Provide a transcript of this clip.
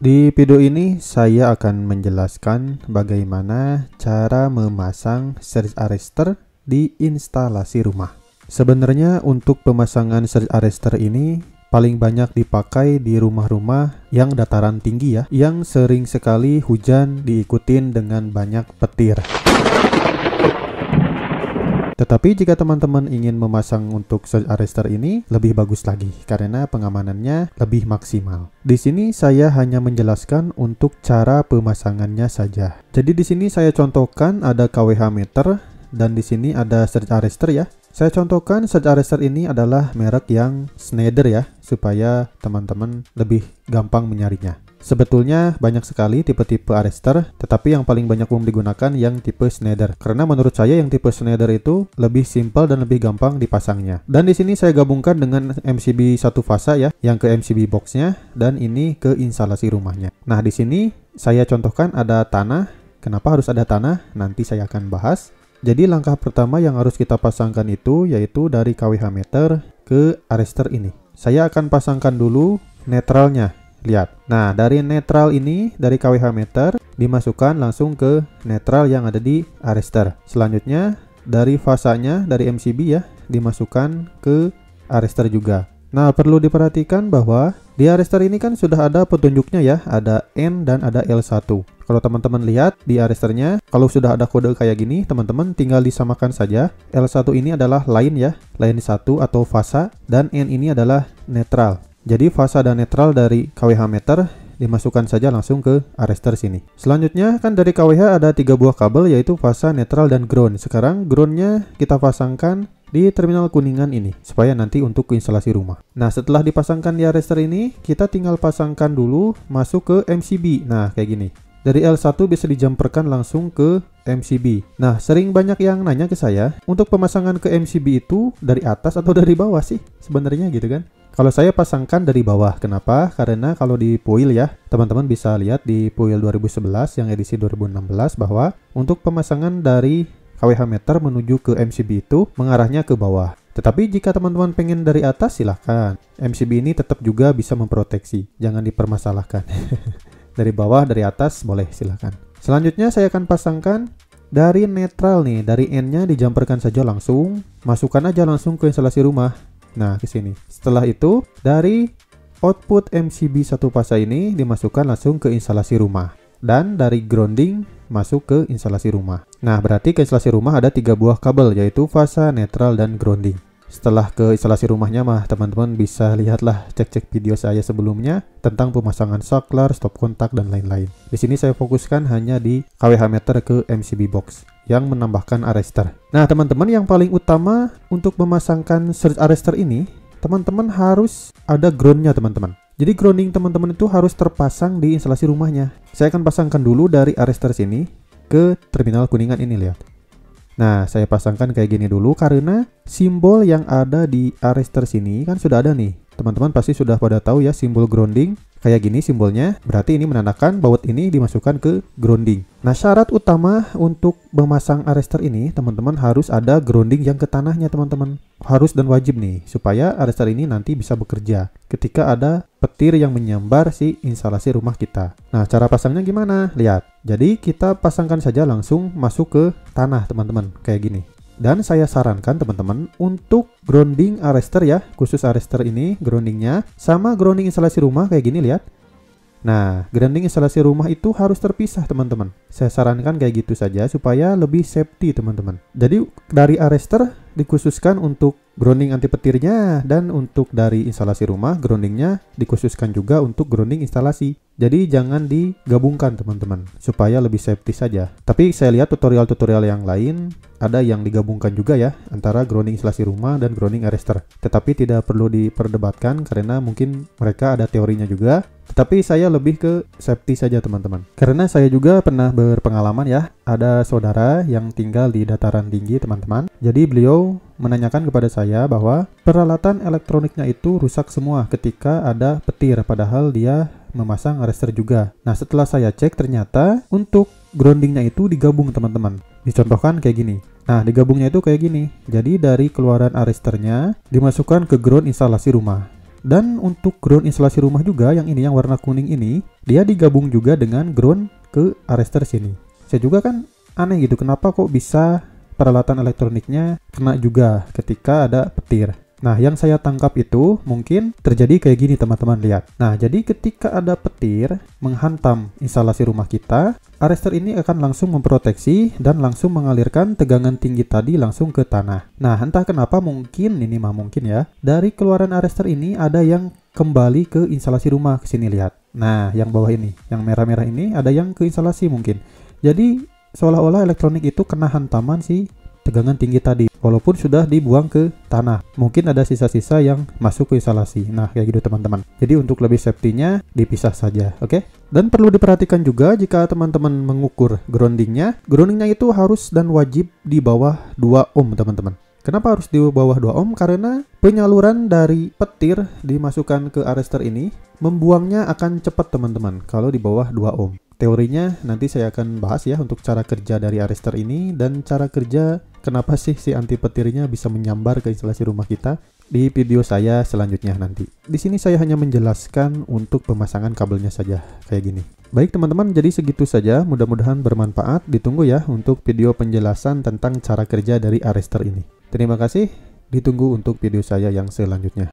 Di video ini saya akan menjelaskan bagaimana cara memasang surge arrestor di instalasi rumah. Sebenarnya untuk pemasangan surge arrestor ini paling banyak dipakai di rumah-rumah yang dataran tinggi ya, yang sering sekali hujan diikutin dengan banyak petir. Tetapi jika teman-teman ingin memasang untuk surge arrestor ini lebih bagus lagi karena pengamanannya lebih maksimal. Di sini saya hanya menjelaskan untuk cara pemasangannya saja. Jadi di sini saya contohkan ada KWH meter dan di sini ada surge arrestor ya. Saya contohkan surge arrestor ini adalah merek yang Schneider ya supaya teman-teman lebih gampang menyarinya. Sebetulnya banyak sekali tipe-tipe arrestor, tetapi yang paling banyak umum digunakan yang tipe Schneider. Karena menurut saya yang tipe Schneider itu lebih simpel dan lebih gampang dipasangnya. Dan di sini saya gabungkan dengan MCB satu fasa ya, yang ke MCB boxnya dan ini ke instalasi rumahnya. Nah di sini saya contohkan ada tanah. Kenapa harus ada tanah? Nanti saya akan bahas. Jadi langkah pertama yang harus kita pasangkan itu yaitu dari KWH meter ke arrestor ini. Saya akan pasangkan dulu netralnya Lihat. Nah, dari netral ini, dari KWH meter, dimasukkan langsung ke netral yang ada di arrestor. Selanjutnya, dari fasanya, dari MCB ya, dimasukkan ke arrestor juga. Nah, perlu diperhatikan bahwa di arrestor ini kan sudah ada petunjuknya ya, ada N dan ada L1. Kalau teman-teman lihat di arrestornya, kalau sudah ada kode kayak gini, teman-teman tinggal disamakan saja. L1 ini adalah line ya, line 1 atau fasa, dan N ini adalah netral. Jadi fasa dan netral dari KWH meter dimasukkan saja langsung ke arrestor sini. Selanjutnya kan dari KWH ada tiga buah kabel yaitu fasa, netral, dan ground. Sekarang groundnya kita pasangkan di terminal kuningan ini supaya nanti untuk instalasi rumah. Nah setelah dipasangkan di arrestor ini kita tinggal pasangkan dulu masuk ke MCB. Nah kayak gini. Dari L1 bisa dijamperkan langsung ke MCB. Nah, sering banyak yang nanya ke saya, untuk pemasangan ke MCB itu dari atas atau dari bawah sih? Sebenarnya gitu kan? Kalau saya pasangkan dari bawah, kenapa? Karena kalau di Puil ya, teman-teman bisa lihat di Puil 2011 yang edisi 2016 bahwa untuk pemasangan dari KWH meter menuju ke MCB itu mengarahnya ke bawah. Tetapi jika teman-teman pengen dari atas silahkan. MCB ini tetap juga bisa memproteksi, jangan dipermasalahkan. dari bawah, dari atas boleh silahkan. Selanjutnya saya akan pasangkan dari netral nih, dari N-nya dijamperkan saja langsung, masukkan aja langsung ke instalasi rumah. Nah, ke sini. Setelah itu, dari output MCB satu fasa ini dimasukkan langsung ke instalasi rumah. Dan dari grounding masuk ke instalasi rumah. Nah, berarti ke instalasi rumah ada tiga buah kabel, yaitu fasa, netral, dan grounding. Setelah ke instalasi rumahnya mah teman-teman bisa lihatlah cek-cek video saya sebelumnya tentang pemasangan saklar, stop kontak dan lain-lain. Di sini saya fokuskan hanya di KWH meter ke MCB box yang menambahkan arrestor. Nah, teman-teman yang paling utama untuk memasangkan surge arrestor ini, teman-teman harus ada groundnya teman-teman. Jadi grounding teman-teman itu harus terpasang di instalasi rumahnya. Saya akan pasangkan dulu dari arrestor sini ke terminal kuningan ini lihat. Nah, saya pasangkan kayak gini dulu karena simbol yang ada di arrestor sini kan sudah ada nih. Teman-teman pasti sudah pada tahu ya simbol grounding kayak gini simbolnya. Berarti ini menandakan baut ini dimasukkan ke grounding. Nah, syarat utama untuk memasang arrestor ini, teman-teman harus ada grounding yang ke tanahnya, teman-teman. Harus dan wajib nih supaya arrestor ini nanti bisa bekerja ketika ada petir yang menyambar si instalasi rumah kita. Nah, cara pasangnya gimana? Lihat. Jadi, kita pasangkan saja langsung masuk ke tanah, teman-teman. Kayak gini. Dan saya sarankan teman-teman untuk grounding arrestor ya, khusus arrestor ini groundingnya sama grounding instalasi rumah kayak gini lihat. Nah, grounding instalasi rumah itu harus terpisah teman-teman. Saya sarankan kayak gitu saja supaya lebih safety teman-teman. Jadi dari arrestor dikhususkan untuk grounding anti petirnya dan untuk dari instalasi rumah groundingnya dikhususkan juga untuk grounding instalasi. Jadi jangan digabungkan teman-teman supaya lebih safety saja. Tapi saya lihat tutorial-tutorial yang lain ada yang digabungkan juga ya antara grounding instalasi rumah dan grounding arrestor. Tetapi tidak perlu diperdebatkan karena mungkin mereka ada teorinya juga. Tetapi saya lebih ke safety saja teman-teman. Karena saya juga pernah berpengalaman ya, ada saudara yang tinggal di dataran tinggi teman-teman. Jadi beliau menanyakan kepada saya bahwa peralatan elektroniknya itu rusak semua ketika ada petir padahal dia memasang arrestor juga. Nah, setelah saya cek ternyata untuk groundingnya itu digabung teman-teman. Dicontohkan kayak gini. Nah, digabungnya itu kayak gini. Jadi dari keluaran arrestornya dimasukkan ke ground instalasi rumah. Dan untuk ground instalasi rumah juga yang ini yang warna kuning ini, dia digabung juga dengan ground ke arrester sini. Saya juga kan aneh gitu, kenapa kok bisa peralatan elektroniknya kena juga ketika ada petir. Nah, yang saya tangkap itu mungkin terjadi kayak gini teman-teman lihat. Nah, jadi ketika ada petir menghantam instalasi rumah kita, arrester ini akan langsung memproteksi dan langsung mengalirkan tegangan tinggi tadi langsung ke tanah. Nah, entah kenapa mungkin ini mah mungkin ya, dari keluaran arrester ini ada yang kembali ke instalasi rumah ke sini lihat. Nah, yang bawah ini, yang merah-merah ini ada yang ke instalasi mungkin. Jadi seolah-olah elektronik itu kena hantaman si tegangan tinggi tadi walaupun sudah dibuang ke tanah mungkin ada sisa-sisa yang masuk ke instalasi nah kayak gitu teman-teman jadi untuk lebih safety-nya dipisah saja oke okay? dan perlu diperhatikan juga jika teman-teman mengukur groundingnya groundingnya itu harus dan wajib di bawah 2 ohm teman-teman Kenapa harus di bawah 2 ohm? Karena penyaluran dari petir dimasukkan ke arrester ini membuangnya akan cepat teman-teman kalau di bawah 2 ohm. Teorinya nanti saya akan bahas ya untuk cara kerja dari arrester ini dan cara kerja kenapa sih si anti petirnya bisa menyambar ke instalasi rumah kita di video saya selanjutnya nanti. Di sini saya hanya menjelaskan untuk pemasangan kabelnya saja kayak gini. Baik teman-teman, jadi segitu saja. Mudah-mudahan bermanfaat. Ditunggu ya untuk video penjelasan tentang cara kerja dari arrester ini. Terima kasih. Ditunggu untuk video saya yang selanjutnya.